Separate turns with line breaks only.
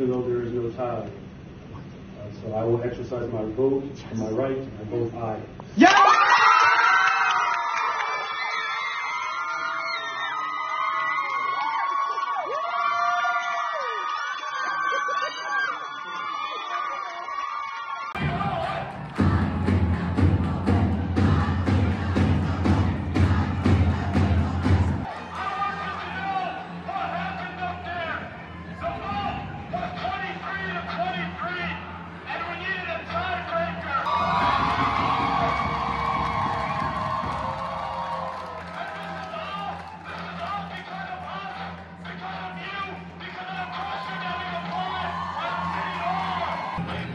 even though there is no tie. Uh, So I will exercise my vote, and my right, and vote aye.
Yeah! Bye.